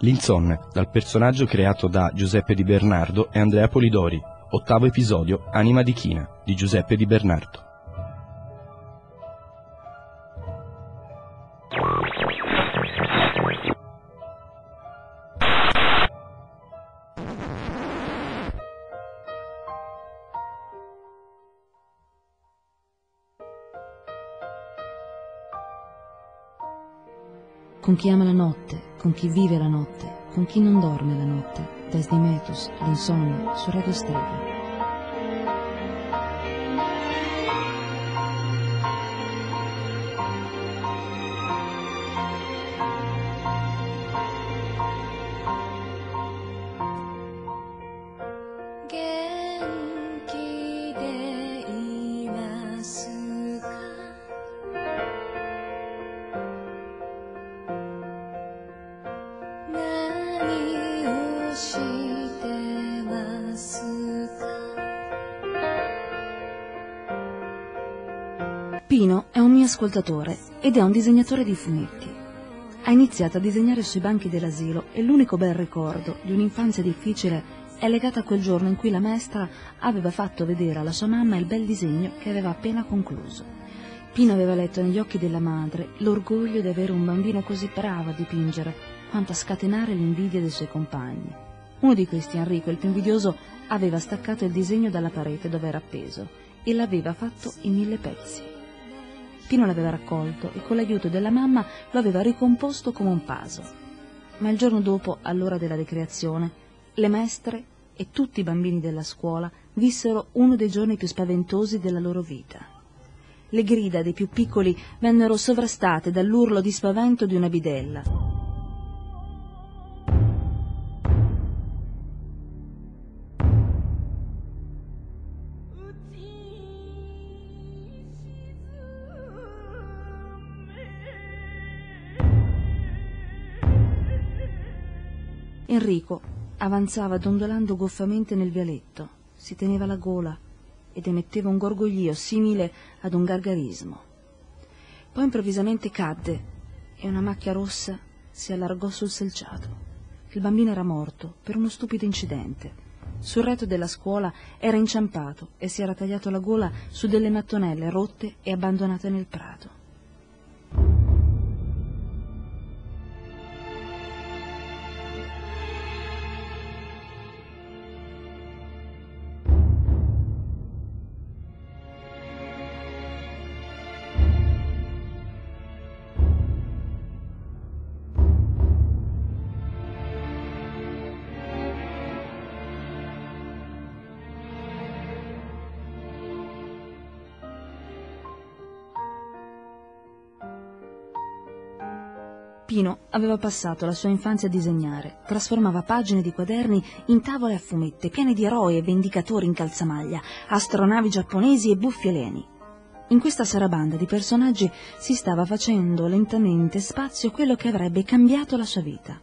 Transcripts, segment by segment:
L'insonne, dal personaggio creato da Giuseppe Di Bernardo e Andrea Polidori. Ottavo episodio, Anima di China, di Giuseppe Di Bernardo. Con chi ama la notte, con chi vive la notte, con chi non dorme la notte. Desdimetus, l'insonnia, su Radio Stereo. Pino è un mio ascoltatore ed è un disegnatore di fumetti. Ha iniziato a disegnare sui banchi dell'asilo e l'unico bel ricordo di un'infanzia difficile è legato a quel giorno in cui la maestra aveva fatto vedere alla sua mamma il bel disegno che aveva appena concluso. Pino aveva letto negli occhi della madre l'orgoglio di avere un bambino così bravo a dipingere, quanto a scatenare l'invidia dei suoi compagni. Uno di questi, Enrico, il più invidioso, aveva staccato il disegno dalla parete dove era appeso e l'aveva fatto in mille pezzi. Pino l'aveva raccolto e con l'aiuto della mamma lo aveva ricomposto come un paso. Ma il giorno dopo, all'ora della ricreazione, le maestre e tutti i bambini della scuola vissero uno dei giorni più spaventosi della loro vita. Le grida dei più piccoli vennero sovrastate dall'urlo di spavento di una bidella. Enrico avanzava dondolando goffamente nel vialetto, si teneva la gola ed emetteva un gorgoglio simile ad un gargarismo. Poi improvvisamente cadde e una macchia rossa si allargò sul selciato. Il bambino era morto per uno stupido incidente. Sul retto della scuola era inciampato e si era tagliato la gola su delle mattonelle rotte e abbandonate nel prato. Pino aveva passato la sua infanzia a disegnare, trasformava pagine di quaderni in tavole a fumette piene di eroi e vendicatori in calzamaglia, astronavi giapponesi e buffi alieni. In questa sarabanda di personaggi si stava facendo lentamente spazio quello che avrebbe cambiato la sua vita,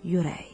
Yurei.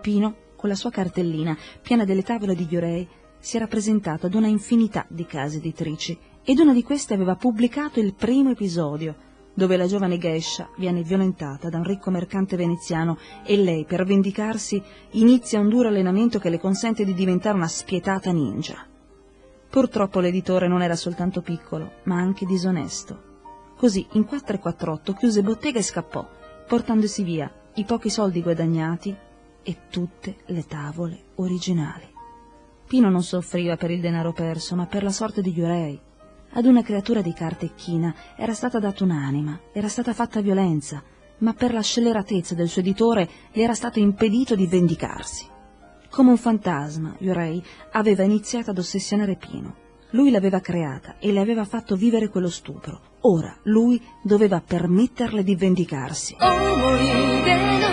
Pino, con la sua cartellina piena delle tavole di Ghiorei, si era presentato ad una infinità di case editrici ed una di queste aveva pubblicato il primo episodio, dove la giovane Gescia viene violentata da un ricco mercante veneziano e lei, per vendicarsi, inizia un duro allenamento che le consente di diventare una spietata ninja. Purtroppo l'editore non era soltanto piccolo, ma anche disonesto. Così, in 448, chiuse bottega e scappò, portandosi via i pochi soldi guadagnati e tutte le tavole originali. Pino non soffriva per il denaro perso, ma per la sorte di Yurei. Ad una creatura di carta e china era stata data un'anima, era stata fatta violenza, ma per la scelleratezza del suo editore gli era stato impedito di vendicarsi. Come un fantasma, Yurei aveva iniziato ad ossessionare Pino. Lui l'aveva creata e le aveva fatto vivere quello stupro. Ora lui doveva permetterle di vendicarsi. Oh,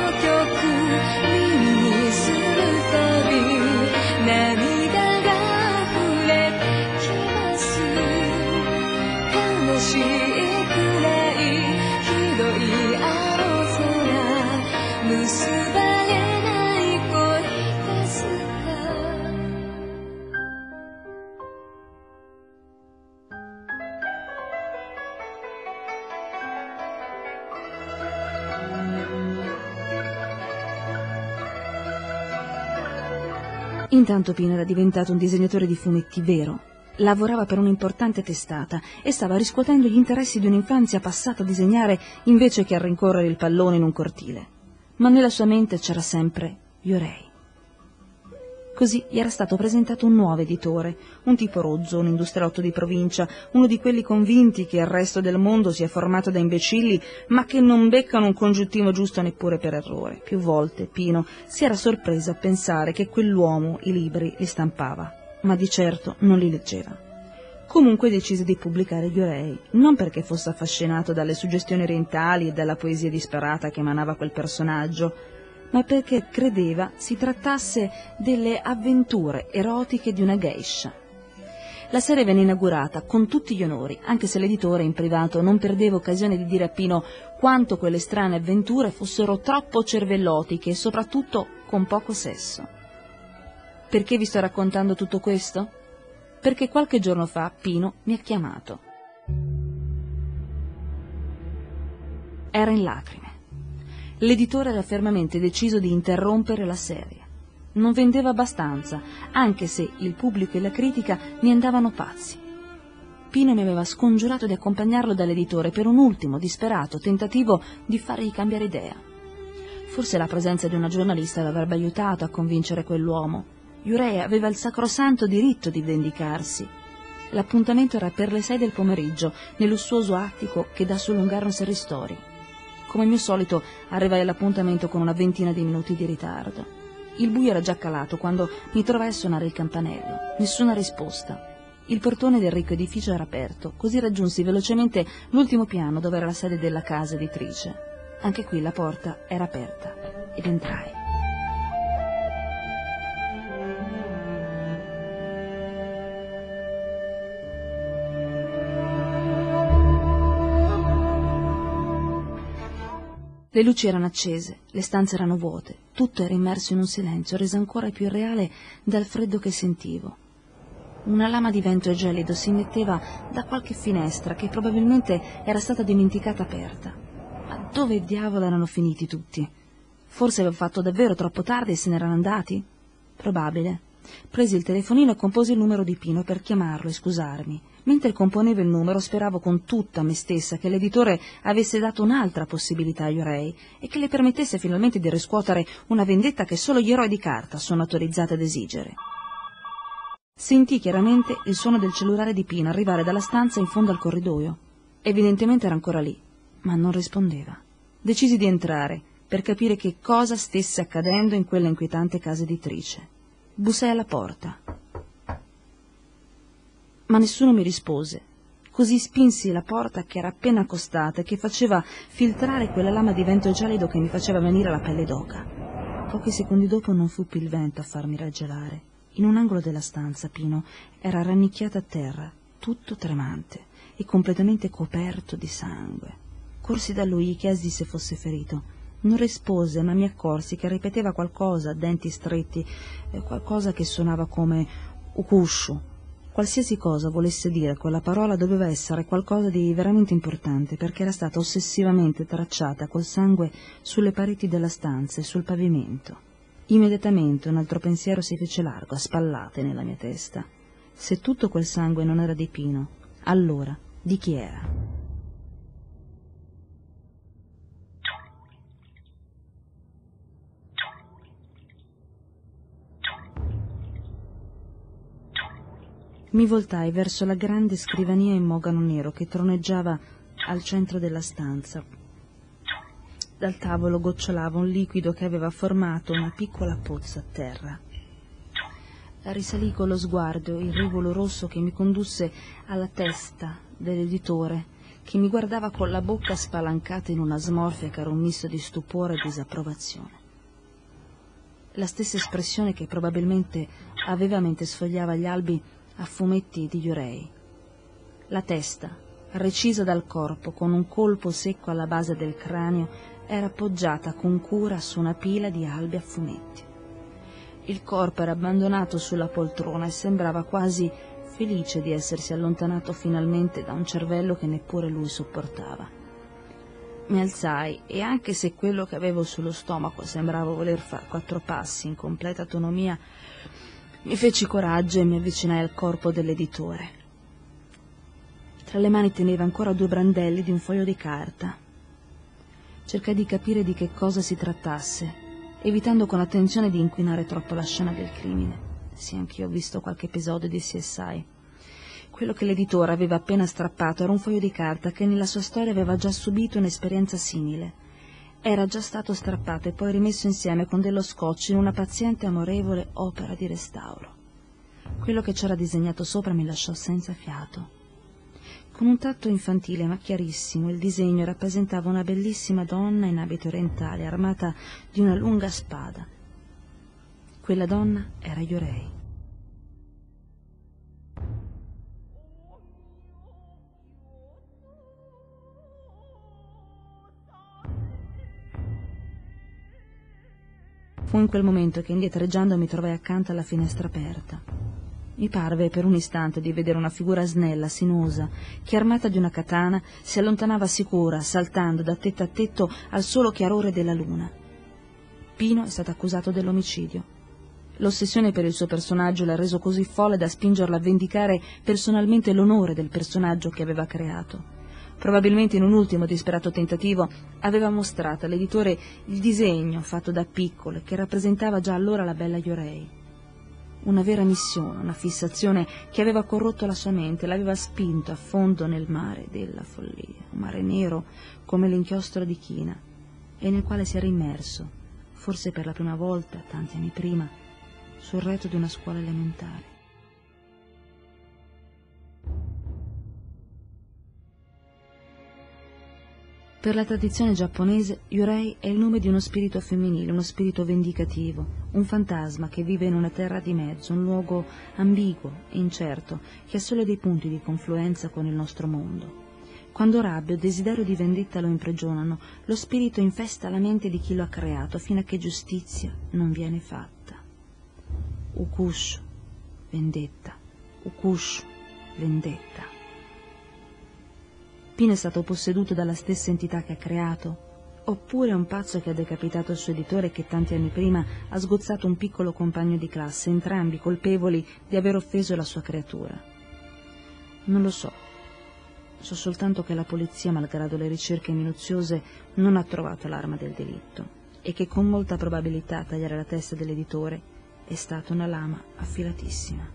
Intanto Pino era diventato un disegnatore di fumetti vero, Lavorava per un'importante testata e stava riscuotendo gli interessi di un'infanzia passata a disegnare invece che a rincorrere il pallone in un cortile. Ma nella sua mente c'era sempre Yorei. Così gli era stato presentato un nuovo editore, un tipo rozzo, un industriotto di provincia, uno di quelli convinti che il resto del mondo sia formato da imbecilli, ma che non beccano un congiuntivo giusto neppure per errore. Più volte Pino si era sorpreso a pensare che quell'uomo i libri li stampava, ma di certo non li leggeva. Comunque decise di pubblicare gli Orei, non perché fosse affascinato dalle suggestioni orientali e dalla poesia disperata che emanava quel personaggio, ma perché credeva si trattasse delle avventure erotiche di una geisha. La serie venne inaugurata con tutti gli onori, anche se l'editore in privato non perdeva occasione di dire a Pino quanto quelle strane avventure fossero troppo cervellotiche e soprattutto con poco sesso. Perché vi sto raccontando tutto questo? Perché qualche giorno fa Pino mi ha chiamato. Era in lacrime l'editore era fermamente deciso di interrompere la serie. Non vendeva abbastanza, anche se il pubblico e la critica ne andavano pazzi. Pino mi aveva scongiurato di accompagnarlo dall'editore per un ultimo, disperato tentativo di fargli cambiare idea. Forse la presenza di una giornalista l'avrebbe aiutato a convincere quell'uomo. Iurea aveva il sacrosanto diritto di vendicarsi. L'appuntamento era per le sei del pomeriggio, nel lussuoso attico che dà su Lungarno Serristori. Come mio solito arrivai all'appuntamento con una ventina di minuti di ritardo. Il buio era già calato quando mi trovai a suonare il campanello. Nessuna risposta. Il portone del ricco edificio era aperto, così raggiunsi velocemente l'ultimo piano dove era la sede della casa editrice. Anche qui la porta era aperta ed entrai. Le luci erano accese, le stanze erano vuote, tutto era immerso in un silenzio reso ancora più irreale dal freddo che sentivo. Una lama di vento gelido si metteva da qualche finestra che probabilmente era stata dimenticata aperta. Ma dove diavolo erano finiti tutti? Forse avevo fatto davvero troppo tardi e se n'erano andati? Probabile. Presi il telefonino e composi il numero di Pino per chiamarlo e scusarmi. Mentre componevo il numero speravo con tutta me stessa che l'editore avesse dato un'altra possibilità agli Yorei e che le permettesse finalmente di riscuotere una vendetta che solo gli eroi di carta sono autorizzati ad esigere. Sentì chiaramente il suono del cellulare di Pino arrivare dalla stanza in fondo al corridoio. Evidentemente era ancora lì, ma non rispondeva. Decisi di entrare per capire che cosa stesse accadendo in quella inquietante casa editrice. Bussai alla porta ma nessuno mi rispose. Così spinsi la porta che era appena accostata e che faceva filtrare quella lama di vento gelido che mi faceva venire la pelle d'oca. Pochi secondi dopo non fu più il vento a farmi raggelare. In un angolo della stanza Pino era rannicchiato a terra, tutto tremante e completamente coperto di sangue. Corsi da lui chiesi se fosse ferito. Non rispose, ma mi accorsi che ripeteva qualcosa a denti stretti, eh, qualcosa che suonava come ucuscio, Qualsiasi cosa volesse dire quella parola doveva essere qualcosa di veramente importante perché era stata ossessivamente tracciata col sangue sulle pareti della stanza e sul pavimento. Immediatamente un altro pensiero si fece largo, a spallate nella mia testa. Se tutto quel sangue non era di Pino, allora di chi era? Mi voltai verso la grande scrivania in mogano nero che troneggiava al centro della stanza. Dal tavolo gocciolava un liquido che aveva formato una piccola pozza a terra. Risalì con lo sguardo il rivolo rosso che mi condusse alla testa dell'editore, che mi guardava con la bocca spalancata in una smorfia che era un misto di stupore e disapprovazione. La stessa espressione che probabilmente aveva mentre sfogliava gli albi a fumetti di Iurei. La testa, recisa dal corpo con un colpo secco alla base del cranio, era appoggiata con cura su una pila di albi a fumetti. Il corpo era abbandonato sulla poltrona e sembrava quasi felice di essersi allontanato finalmente da un cervello che neppure lui sopportava. Mi alzai e anche se quello che avevo sullo stomaco sembrava voler far quattro passi in completa autonomia, Mi feci coraggio e mi avvicinai al corpo dell'editore. Tra le mani teneva ancora due brandelli di un foglio di carta. Cercai di capire di che cosa si trattasse, evitando con attenzione di inquinare troppo la scena del crimine. Sì, anch'io ho visto qualche episodio di CSI. Quello che l'editore aveva appena strappato era un foglio di carta che nella sua storia aveva già subito un'esperienza simile. Era già stato strappato e poi rimesso insieme con dello scotch in una paziente amorevole opera di restauro. Quello che c'era disegnato sopra mi lasciò senza fiato. Con un tatto infantile ma chiarissimo il disegno rappresentava una bellissima donna in abito orientale armata di una lunga spada. Quella donna era Yorei. Fu in quel momento che indietreggiando mi trovai accanto alla finestra aperta. Mi parve per un istante di vedere una figura snella, sinuosa, che armata di una katana si allontanava sicura, saltando da tetto a tetto al solo chiarore della luna. Pino è stato accusato dell'omicidio. L'ossessione per il suo personaggio l'ha reso così folle da spingerlo a vendicare personalmente l'onore del personaggio che aveva creato. Probabilmente in un ultimo disperato tentativo aveva mostrato all'editore il disegno fatto da piccolo che rappresentava già allora la bella Yorei una vera missione, una fissazione che aveva corrotto la sua mente, l'aveva spinto a fondo nel mare della follia, un mare nero come l'inchiostro di china, e nel quale si era immerso, forse per la prima volta, tanti anni prima, sul retro di una scuola elementare. Per la tradizione giapponese, Yurei è il nome di uno spirito femminile, uno spirito vendicativo, un fantasma che vive in una terra di mezzo, un luogo ambiguo e incerto, che ha solo dei punti di confluenza con il nostro mondo. Quando rabbia o desiderio di vendetta lo imprigionano, lo spirito infesta la mente di chi lo ha creato fino a che giustizia non viene fatta. Ukushu, vendetta. Ukushu, vendetta. Pino è stato posseduto dalla stessa entità che ha creato? Oppure un pazzo che ha decapitato il suo editore che tanti anni prima ha sgozzato un piccolo compagno di classe, entrambi colpevoli di aver offeso la sua creatura? Non lo so. So soltanto che la polizia, malgrado le ricerche minuziose, non ha trovato l'arma del delitto e che con molta probabilità tagliare la testa dell'editore è stata una lama affilatissima,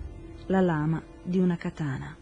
la lama di una katana.